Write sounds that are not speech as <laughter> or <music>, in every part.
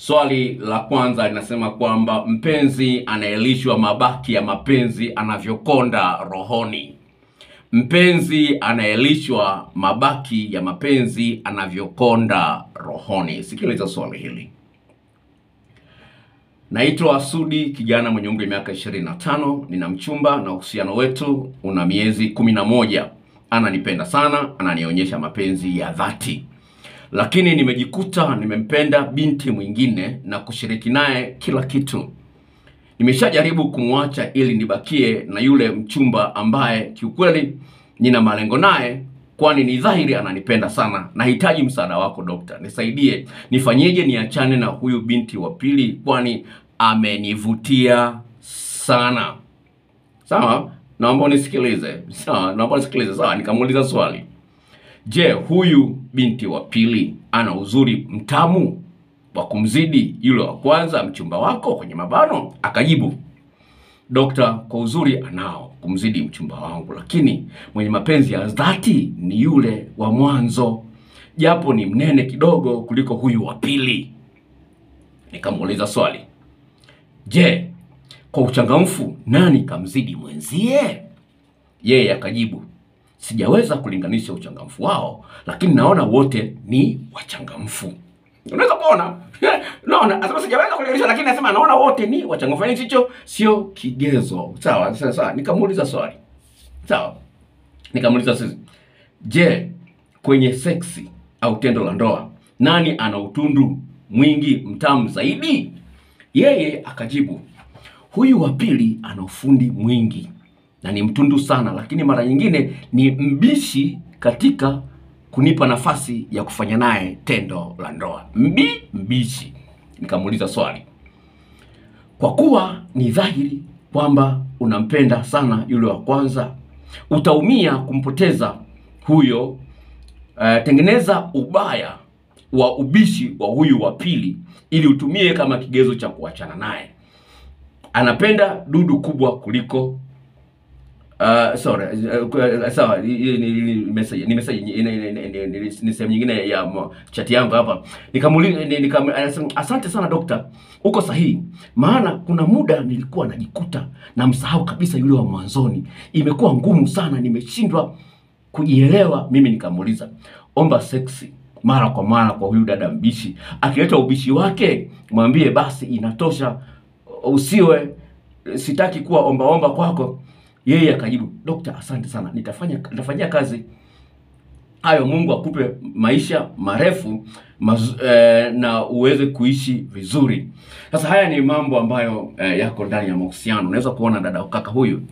Swali la kwanza linasema kwamba mpenzi anaelishwa mabaki ya mapenzi anavyokonda rohoni. Mpenzi anaelishwa mabaki ya mapenzi anavyokonda rohoni. Sikiliza swali hili. Naitwa Sudi, kijana mwenye umri wa miaka 25. Nina mchumba na uhusiano wetu una miezi kumi na moja. Ananipenda sana, ananionyesha mapenzi ya dhati, lakini nimejikuta nimempenda binti mwingine na kushiriki naye kila kitu. Nimeshajaribu kumwacha ili nibakie na yule mchumba ambaye kiukweli nina malengo naye, kwani ni dhahiri ananipenda sana. Nahitaji msaada wako dokta, nisaidie, nifanyeje niachane na huyu binti wa pili, kwani amenivutia sana. Sawa, naomba unisikilize. Sawa, naomba unisikilize. Sawa, nikamuuliza swali, je, huyu binti wa pili ana uzuri mtamu wa kumzidi yule wa kwanza mchumba wako kwenye mabano? Akajibu, Dokta, kwa uzuri anao kumzidi mchumba wangu, lakini mwenye mapenzi ya dhati ni yule wa mwanzo, japo ni mnene kidogo kuliko huyu wa pili. Nikamuuliza swali, je, kwa uchangamfu nani kamzidi mwenzie? Yeye akajibu, sijaweza kulinganisha uchangamfu wao, lakini naona wote ni wachangamfu. Unaweza kuona naona asema sijaweza kulinganisha, lakini nasema naona wote ni wachangamfu. Yani hicho sio kigezo. Sawa, sawa, sawa. Nikamuuliza swali, sawa, nikamuuliza sisi, je, kwenye seksi au tendo la ndoa nani ana utundu mwingi mtamu zaidi? Yeye akajibu, huyu wa pili ana ufundi mwingi na ni mtundu sana, lakini mara nyingine ni mbishi katika kunipa nafasi ya kufanya naye tendo la ndoa. Mbi mbishi. Nikamuuliza swali, kwa kuwa ni dhahiri kwamba unampenda sana yule wa kwanza, utaumia kumpoteza huyo. Uh, tengeneza ubaya wa ubishi wa huyu wa pili ili utumie kama kigezo cha kuachana naye. Anapenda dudu kubwa kuliko Uh, sorry, uh, sawa, ni sehemu nyingine ya chati yangu hapa. Asante sana dokta, uko sahihi, maana kuna muda nilikuwa najikuta na msahau kabisa yule wa mwanzoni. Imekuwa ngumu sana, nimeshindwa kujielewa. Mimi nikamuuliza, omba seksi mara kwa mara kwa huyu dada mbishi. Akileta ubishi wake, mwambie basi inatosha, usiwe sitaki kuwa ombaomba kwako. Yeye akajibu, dokta, asante sana, nitafanya nitafanyia kazi hayo. Mungu akupe maisha marefu maz, eh, na uweze kuishi vizuri. Sasa haya ni mambo ambayo eh, yako ndani ya mahusiano. Unaweza kuona dada kaka huyu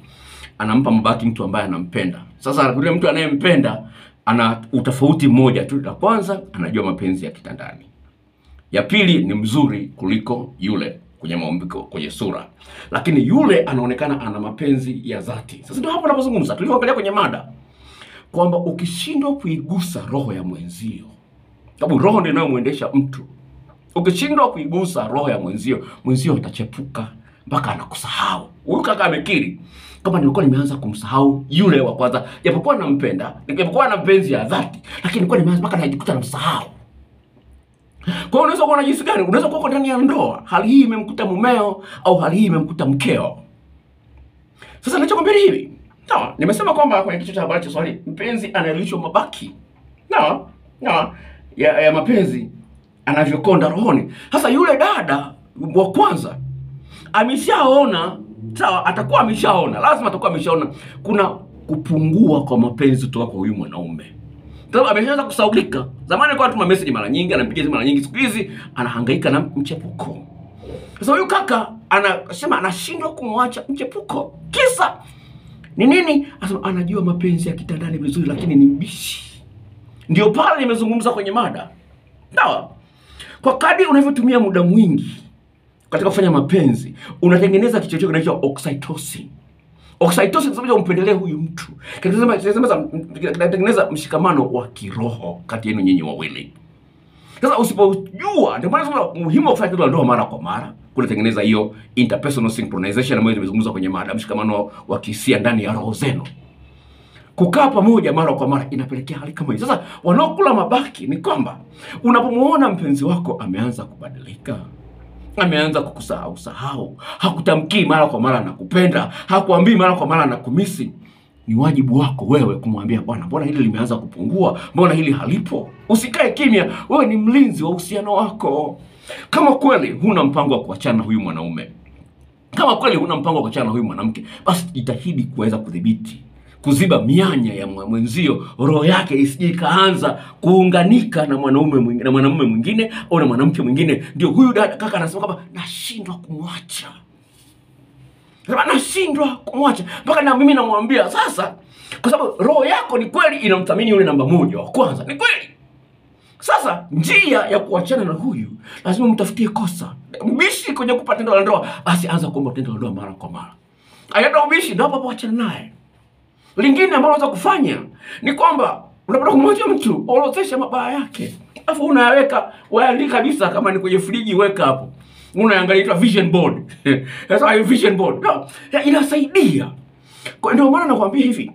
anampa mabaki mtu ambaye anampenda. Sasa yule mtu anayempenda ana utofauti mmoja tu. La kwanza, anajua mapenzi ya kitandani ya pili ni mzuri kuliko yule kwenye maumbiko, kwenye sura, lakini yule anaonekana ana mapenzi ya dhati. Sasa ndio hapo anapozungumza tulivyoangalia kwenye mada kwamba ukishindwa kuigusa roho ya mwenzio, sababu roho ndio inayomwendesha mtu. Ukishindwa kuigusa roho ya mwenzio, mwenzio atachepuka mpaka anakusahau. Huyu kaka amekiri kama nilikuwa nimeanza kumsahau yule wa kwanza, japokuwa nampenda, japokuwa na mapenzi ya dhati, lakini nilikuwa nimeanza mpaka najikuta namsahau. Kwa unaweza kuona jinsi gani? Unaweza kuwa ndani ya ndoa, hali hii imemkuta mumeo au hali hii imemkuta mkeo. Sasa ninachokwambia ni hivi, sawa, nimesema kwamba kwenye kichwa cha habari cha swali, mpenzi anayelishwa mabaki. Sawa, sawa, ya, ya mapenzi anavyokonda rohoni. Sasa yule dada wa kwanza ameshaona, sawa, atakuwa ameshaona, lazima atakuwa ameshaona kuna kupungua kwa mapenzi kutoka kwa huyu mwanaume sababu ameshaanza kusaulika. Zamani alikuwa anatuma message mara nyingi, anampigia simu mara nyingi, siku hizi anahangaika na mchepuko. Sasa huyu kaka anasema anashindwa kumwacha mchepuko, kisa ni nini? Anasema anajua mapenzi ya kitandani vizuri, lakini ni mbishi. Ndio pale nimezungumza kwenye mada, sawa. Kwa kadi unavyotumia muda mwingi katika kufanya mapenzi, unatengeneza kichocheo kinaitwa oxytocin. Oxytocin tunasema umpendelee huyu mtu, kinatengeneza mshikamano wa kiroho kati yenu nyinyi wawili. Sasa usipojua, ndio maana tunasema muhimu kufanya tendo mara kwa mara, kunatengeneza hiyo interpersonal synchronization ambayo tumezungumza kwenye mada, mshikamano wa kihisia ndani ya roho zenu. kukaa pamoja mara kwa mara inapelekea hali kama hii. Sasa wanaokula mabaki ni kwamba unapomuona mpenzi wako ameanza kubadilika, ameanza kukusahau sahau, hakutamkii mara kwa mara nakupenda, hakuambii mara kwa mara nakumisi, ni wajibu wako wewe kumwambia bwana, mbona hili limeanza kupungua, mbona hili halipo. Usikae kimya, wewe ni mlinzi wa uhusiano wako. Kama kweli huna mpango wa kuachana na huyu mwanaume, kama kweli huna mpango wa kuachana na huyu mwanamke, basi jitahidi kuweza kudhibiti kuziba mianya ya mwenzio, roho yake isije ikaanza kuunganika na mwanaume mwingine, na mwanamume mwingine au na mwanamke mwingine. Ndio huyu dada kaka anasema kwamba nashindwa kumwacha, nashindwa kumwacha mpaka na mimi namwambia sasa, kwa sababu roho yako ni kweli inamthamini yule namba moja wa kwanza, ni kweli. Sasa njia ya kuachana na huyu lazima mtafutie kosa. Mbishi kwenye kupa tendo la ndoa, basi anza kuomba tendo la ndoa mara kwa mara. ayenda ubishi, ndio hapo achana naye. Lingine ambalo unaweza kufanya ni kwamba unapata kumwacha mtu, orodhesha mabaya yake, alafu unayaweka waandika kabisa, kama ni kwenye friji weka hapo, unaangalia vision board. <laughs> Sasa hiyo vision board no, inasaidia. Kwa ndio maana nakwambia hivi,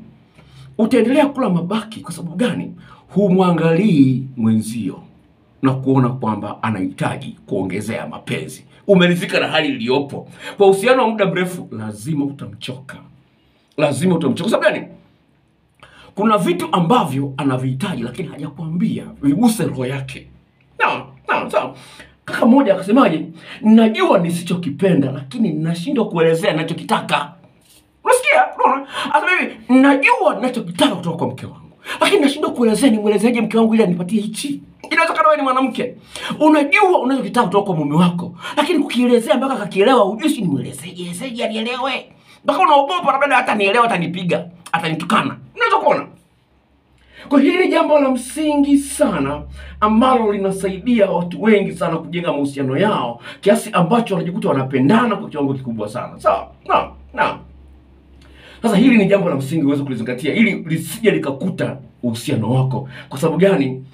utaendelea kula mabaki. Kwa sababu gani? Humwangalii mwenzio na kuona kwamba anahitaji kuongezea mapenzi. Umeridhika na hali iliyopo. Kwa uhusiano wa muda mrefu, lazima utamchoka, lazima utamcha. Kwa sababu gani? Kuna vitu ambavyo anavihitaji lakini hajakwambia viguse roho yake. Naam, naam, sawa. Kaka mmoja akasemaje, najua nisichokipenda lakini ninashindwa kuelezea ninachokitaka. Unasikia? Unaona? Asema hivi, najua ninachokitaka kutoka kwa mke wangu, lakini nashindwa kuelezea nimwelezeje mke wangu ili anipatie hichi. Inaweza kana wewe ni mwanamke, unajua unachokitaka kutoka kwa mume wako, lakini kukielezea mpaka akakielewa, si nimwelezeje elezeje anielewe, mpaka unaogopa labda hata nielewa, atanipiga, atanitukana. Unaweza kuona kwa hili jambo la msingi sana ambalo linasaidia watu wengi sana kujenga mahusiano yao kiasi ambacho wanajikuta wanapendana kwa kiwango kikubwa sana. Sawa? Naam, naam. Sasa hili ni jambo la msingi uweze kulizingatia ili lisije likakuta uhusiano wako. Kwa sababu gani?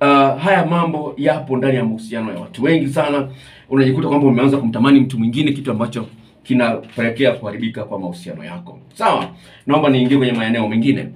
Uh, haya mambo yapo ndani ya mahusiano ya watu wengi sana. Unajikuta kwamba umeanza kumtamani mtu mwingine, kitu ambacho kinapelekea kuharibika kwa mahusiano yako. Sawa, naomba niingie kwenye maeneo mengine.